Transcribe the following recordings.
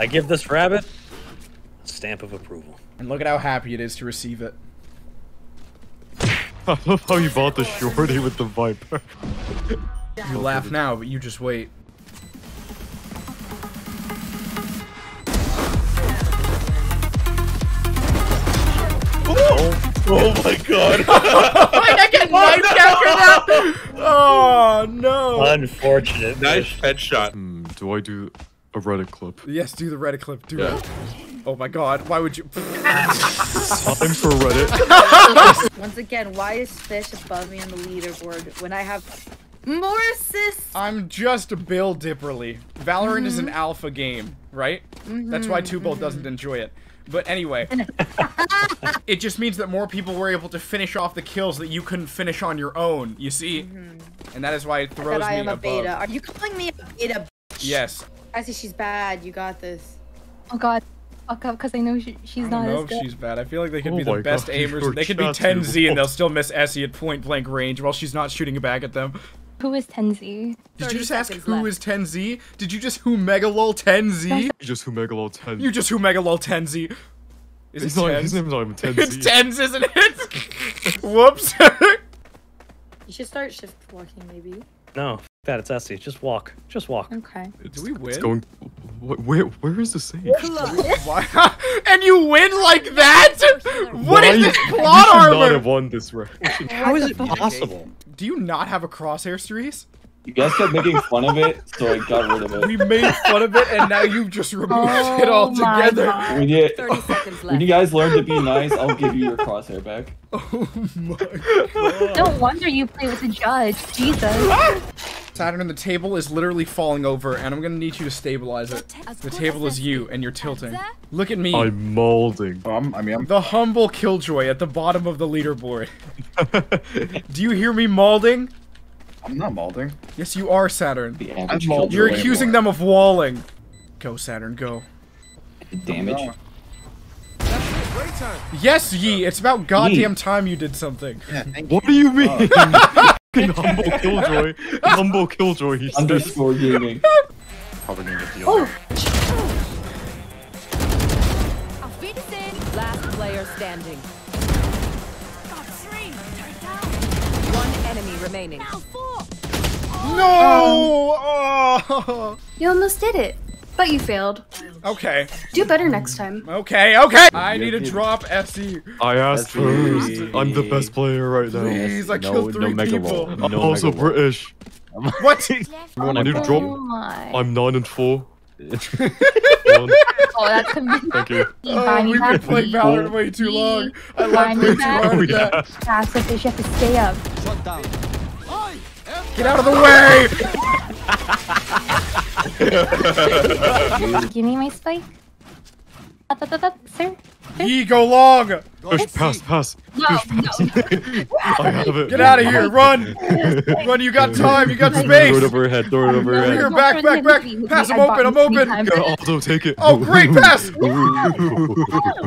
I give this rabbit a stamp of approval. And look at how happy it is to receive it. I love how you bought the shorty with the viper. You laugh now, but you just wait. Oh my god! I get knifed after that! Oh no! Unfortunate. Nice headshot. Hmm, do I do a Reddit clip? Yes, do the Reddit clip. Do Yeah. it. Oh my god, why would you? Time for Reddit. Once again, why is Fish above me on the leaderboard when I have more assists? I'm just a Bill Dipperly. Valorant is an mm-hmm. alpha game, right? That's why mm-hmm, Twobold mm-hmm. doesn't enjoy it. But anyway, it just means that more people were able to finish off the kills that you couldn't finish on your own. You see, and that is why it throws That I me am a beta. Are you calling me a beta? Yes. I see she's bad. You got this. Oh god. Fuck up because I know she, she's I not don't know as if good. she's bad. I feel like they could Oh be the best God, aimers. They could be just TenZ and they'll still miss Essie at point blank range while she's not shooting back at them. Who is Tenzi? Did you just ask seconds who left. is TenZ? Did you just who Megalol TenZ? You just who Megalol 10. You just who Megalol TenZ. Is He's it not, 10s? his name's not even 10 It's tens, isn't it? Whoops. You should start shift walking, maybe. No, f- that it's Essie. Just walk. Just walk. Okay. Do we win? It's going. Where? Where is the save? And you win like that? What is Why- this You plot should not have won this round. How is it possible? Do you not have a crosshair, Streets? You guys kept making fun of it, so I got rid of it. We made fun of it, and now you've just removed it Oh my altogether. God. When you, 30 seconds left. when you guys learn to be nice, I'll give you your crosshair back. Oh my god. No wonder you play with the judge. Jesus. Saturn, on the table is literally falling over, and I'm gonna need you to stabilize it. The table is you, and you're tilting. Look at me. I'm molding. Oh, I'm, mean, I'm The humble killjoy at the bottom of the leaderboard. Do you hear me mauling? I'm not molding. Yes, you are, Saturn. I'm all- You're ever. accusing them of walling. Go, Saturn, go. Damage. Yes, Yee, it's about goddamn time you did something. Yeah, thank What do you mean? Oh. Fucking humble killjoy. Humble killjoy. He says. Underscore gaming. Probably gonna get the Oh. other. Last player standing. One enemy remaining. No! Um, oh. You almost did it, but you failed. Okay, Do better next time. okay, okay! I need to drop Essie. I asked first. I'm the best player right now. Please, I No- killed no three Megalol. people. No I'm also Megalol. British. What? I need to drop. Oh my. I'm nine and four. One. Oh, that's convincing. Thank you. Oh, we've been playing Valorant way too long. I laughed way too hard Oh at yeah. Passive fish, you have to stay up. Get out of the way! Give me my spike. Up, up, up, up, sir. Yee, go long! Push, pass, pass. No, Push, pass. I have it. Get out of here, run! Run, you got time, you got space! Throw it over her head. Throw it over her head. here, back, back, back! Pass, I'm open, I'm open! Yeah, Aldo, take it. Oh, great pass!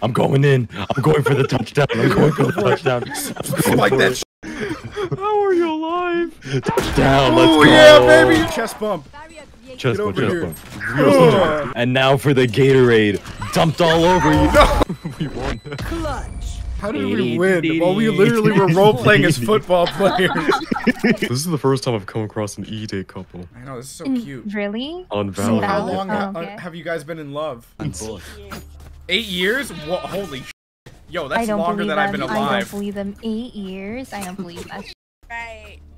I'm going in. I'm going for the touchdown. I'm going for the touchdown. like that sh- How are you alive? Let's Oh, go. yeah, baby! Chest bump. Chest Get bump, over chest bump. Ugh. And now for the Gatorade. Dumped all over you. We won. Clutch. How did we win? Well, we literally were role-playing as football players. this is the first time I've come across an E-Day couple I know, this is so Mm, cute. Really? on How Valorant. Valorant. long Oh, okay. have you guys been in love? Eight years? What? Holy sh- Yo, that's longer than them. I've been alive. I don't alive. believe them. Eight years? I don't believe that.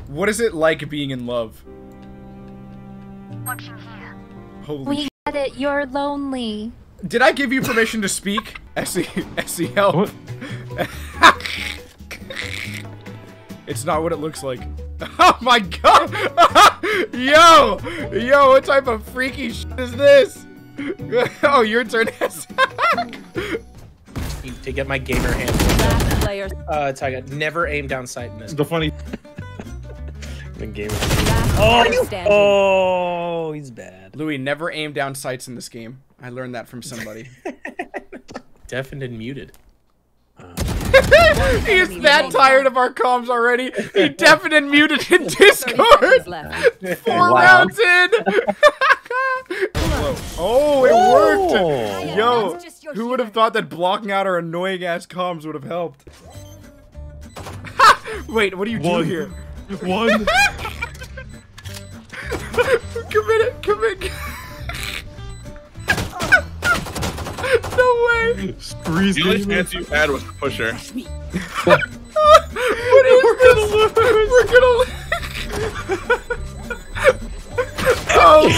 What is it like being in love? Holy We sh- get it. You're lonely. Did I give you permission to speak? Essie, Essie, help. It's not what it looks like. Oh my god! yo! Yo, what type of freaky sh is this? oh, your turn, Essie. to get my gamer hand. Last player. Uh, Tyga, never aim down sight in this. The funny. The game. Oh, oh, he's bad. Louis, never aim down sights in this game. I learned that from somebody. Deafened and muted. He's that tired of our comms already. He deafened and muted in Discord. Four Wow. rounds in. Oh, it worked! Yo, That's just your who would have thought that blocking out our annoying ass comms would have helped? Wait, what do you do here? One. Commit it, commit. no way! Freeze The only demon. chance you had was to push her. What is this? We're gonna lose. Oh. oh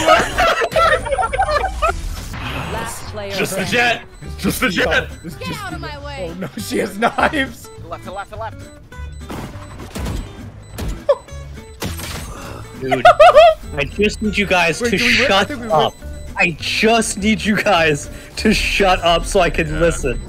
Last player Just the jet. Just the jet. This Get out of my way. Oh no, she has knives. Left to left to left. Dude, I just need you guys Wait, to do we win? I shut think we win. up. I just need you guys to shut up so I can listen.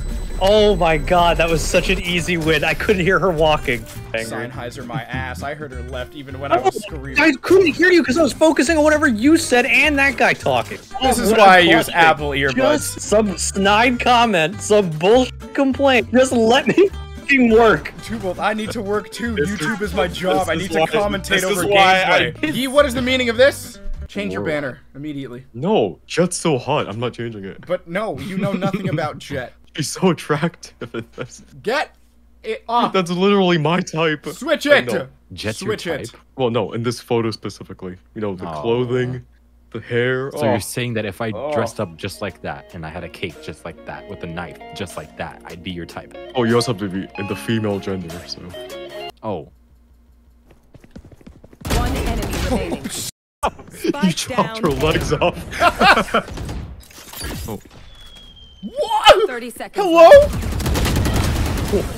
Oh my god, that was such an easy win. I couldn't hear her walking. Sennheiser, my ass. I heard her left even when I oh, was screaming. I couldn't hear you because I was focusing on whatever you said and that guy talking. This is why I I'm use talking. Apple earbuds. Just some snide comment, some bullshit complaint. Just let me fucking work. Twobold, I need to work too. This YouTube is- is my job. I need to why- commentate this is over why gameplay. Yee, what is the meaning of this? Change your banner immediately. No, Jet's so hot. I'm not changing it. But no, you know nothing about Jet. She's so attractive. Get it off. That's literally my type. Switch it. no. Jet's Switch your it. type? Well, no, in this photo specifically. You know, the Oh. clothing, the hair. So oh. you're saying that if I Oh. dressed up oh. just like that and I had a cake just like that with a knife just like that, I'd be your type. oh, you also have to be in the female gender, so. Oh. One enemy remaining. You Spike chopped down. her legs off. oh, What? 30 seconds. Hello?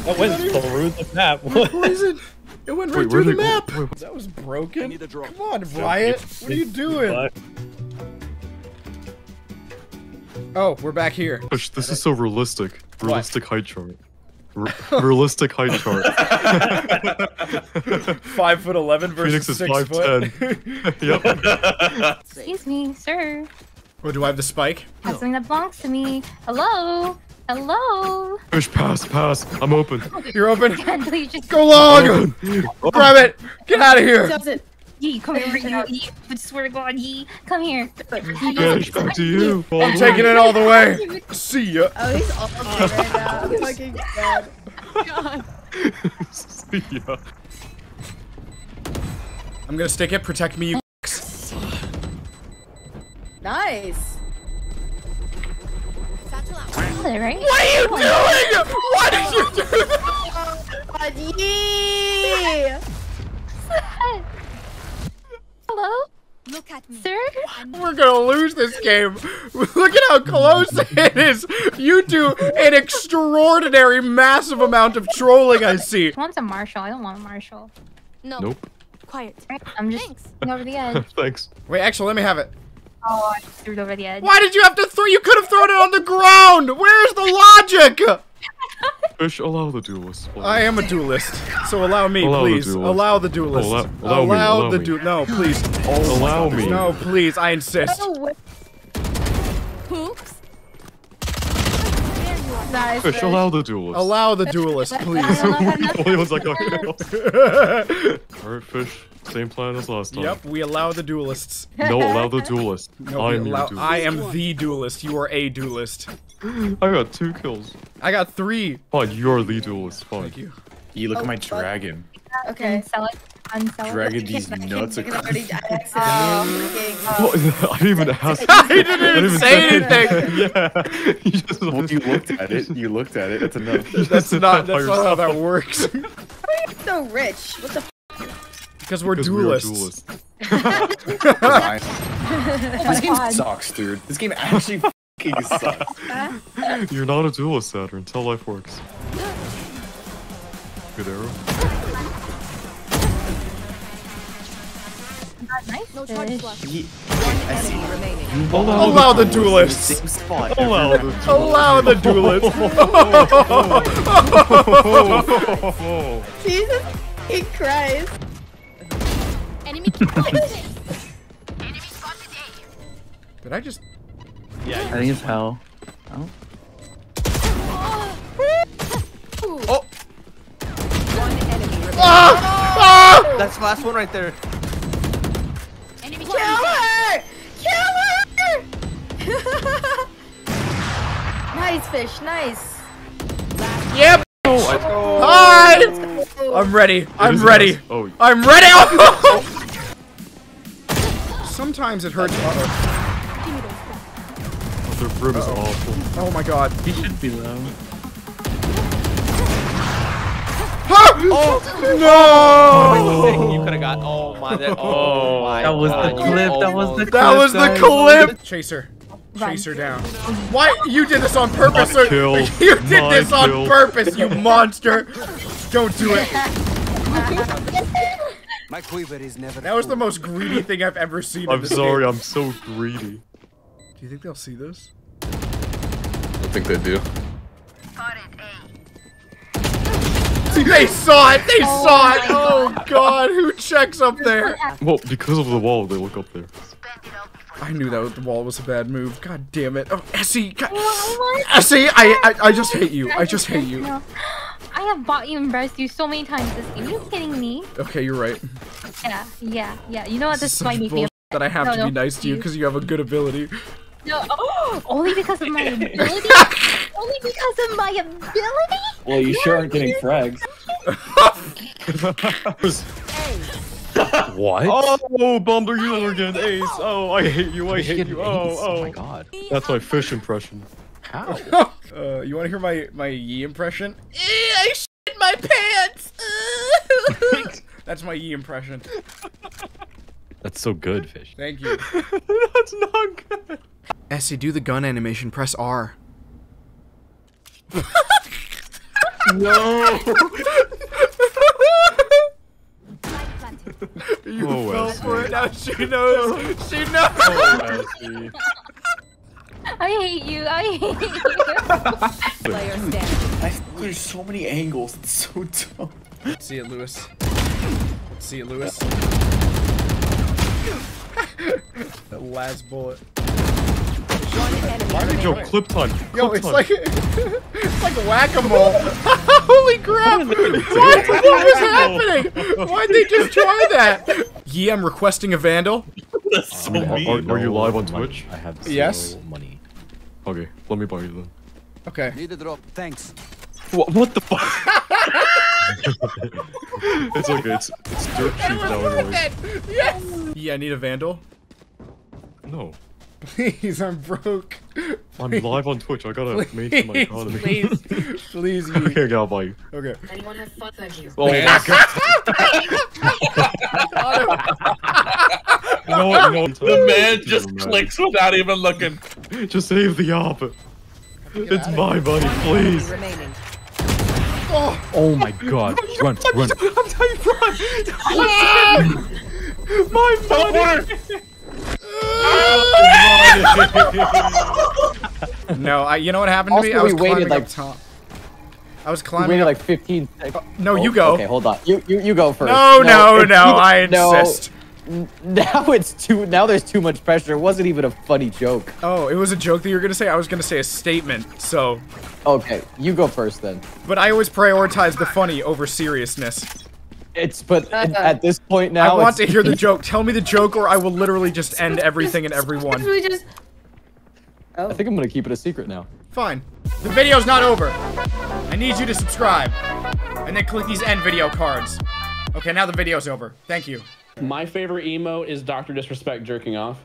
That went through the map. What? Poison. It It went right Wait, through the they- map. wait, That was broken. Come on, Riot. What are you doing? But- Oh, we're back here. Push, this is so realistic. Realistic height chart. R- realistic height chart. Five foot eleven versus Phoenix is six 5'10". foot. yep. Excuse me, sir. oh, do I have the spike? Have something that belongs to me. Hello? Hello? Push, pass, pass. I'm open. You're open. Can please just Go long. Grab it. Get out of here. Does it? Yee, come here right now. Yee, I swear to God, Yee, come here. Push, back to you. I'm taking it all the way. Oh, See ya. Oh, he's all dead right now. Fucking dead. God. See ya. I'm gonna stick it. Protect me, you. Nice. Right? What are you doing? Why did you do that? God, yee! Hello? Look at me. Sir? We're gonna lose this game. Look at how close it is. You do an extraordinary, massive amount of trolling. I see. I want a Marshal. I don't want a Marshal. No. Nope. Quiet. I'm just Thanks. going over the edge. Thanks. Wait, actually, let me have it. Oh, I just threw it over the edge. Why did you have to throw? You could have thrown it on the ground. Where's the logic? Push, allow the duelist. please. I am a duelist, so allow me, Allow please. duelist. Allow the duelist. Allow- allow me, allow the me. du- No, please. allow me. No, please. I insist. Oh, Oops. Nice. Push, allow the duelist. Allow the duelist, please. Only once I got. Alright, fish. Same plan as last time. yep, we allow the duelists. No, allow the duelist. No, I'm your allow- duelist. I am the duelist. You are a duelist. I got two kills. I got three. Fine, you're the duelist. Fine. Thank you. You look Oh, at my dragon. Okay. Unsell it. Unsell it. Dragging these I can't nuts because I across. already I accidentally What? I didn't even ask. I didn't even say anything. yeah. You just Well, you looked at it. You looked at it. That's enough. That's not. That's not how that works. Why are you so rich? What the? F- Because we're Because we duelists. duelists. this game sucks, dude. This game actually fucking sucks. You're not a duelist, Saturn. Tell life works. Good arrow. Nice No charges fish. left. Ye- One enemy remaining. Allow the duelists. Same spot. Allow the Allow the duelists. Jesus fucking Christ. Enemy spotted. Did I just? I think it's hell. Oh. One enemy remaining. Ah! Ah! That's the last one right there. Enemy Kill her! Kill her! nice fish, nice. Yep. Hi. I'm ready. I'm is ready. nice. Oh. I'm ready. Sometimes it hurts. Uh-oh. Is awful. Oh my god. He should be low. Oh, no! Oh, you could have got. Oh my. That, oh, oh my. That was the clip. That was the clip. That was the clip. Chaser. Chaser down. Why? You did this on purpose. My or- kill. You did My this on kill. purpose, you monster. Don't do it. My quiver is never That was the most greedy thing I've ever seen. I'm this sorry, game. I'm so greedy. Do you think they'll see this? I think they do. They saw it. They oh saw it. Oh God, who checks up there? Well, because of the wall, they look up there. I knew that the wall was a bad move. God damn it. Oh, Essie. God. Essie, I, I, I just hate you. I just hate you. I have bought you and embraced you so many times this game. Are you kidding me? Okay, you're right. Yeah, yeah, yeah. You know what? This This is might such make me. bullshit that I have No, to no, be nice to you because you have a good ability. No, oh, only because of my ability. only because of my ability. Well, you sure aren't getting frags. What? Oh, Bumble, you again, Ace. Oh, I hate you. I hate you. Oh, oh. Oh my god. That's my fish impression. How? Uh, you want to hear my my Yee impression? Eh, I shit my pants. That's my Yee impression. That's so good, fish. Thank you. That's not good. Essie, do the gun animation. Press R. No. You Oh, fell Essie. for it. Now she knows. She knows. Oh, Essie. I hate you. I hate you. Player standing. I, there's so many angles. It's so dumb. See it, Lewis. See it, Lewis. the last bullet. One enemy Why did Joe remaining. clip time? Yo, it's time. like it's like whack-a-mole. Holy crap! What? What was happening? Why'd they just try that? Yeah, I'm requesting a vandal. That's so um, I mean. Are, are you live on. Twitch? I have zero Yes. money. Okay, let me buy you then. Okay. Need a drop. Thanks. What, what the fuck? it's okay, it's, it's dirt cheap now anyways. Yes. Yeah, I need a vandal. No. Please, I'm broke. I'm live on Twitch, I gotta maintain my Please, economy. please, please, you. okay, okay, I'll buy you. Okay. Anyone have fun? Thank you. Oh my god. know what? You know what? The man just clicks without even looking. Just save the op. It's my money, please. Remaining. Oh my god. Run, run. I'm telling you, run! My money! No, I. You know what happened to me? I was we waited, climbing like- up top. I was We climbing. waited up- like 15 seconds. Oh, no, you go. Okay, hold on. You you, you go first. No, no, it's- no, I no. insist. N- Now it's too. Now there's too much pressure. It wasn't even a funny joke. Oh, it was a joke that you were gonna say. I was gonna say a statement. So, Okay, you go first then. but I always prioritize the funny over seriousness. It's but at- at this point now. I want to hear the joke. Tell me the joke, or I will literally just end everything and everyone. We just. I think I'm gonna keep it a secret now. Fine. The video's not over. I need you to subscribe, and then click these end video cards. Okay, now the video's over. Thank you. My favorite emote is Dr. Disrespect jerking off.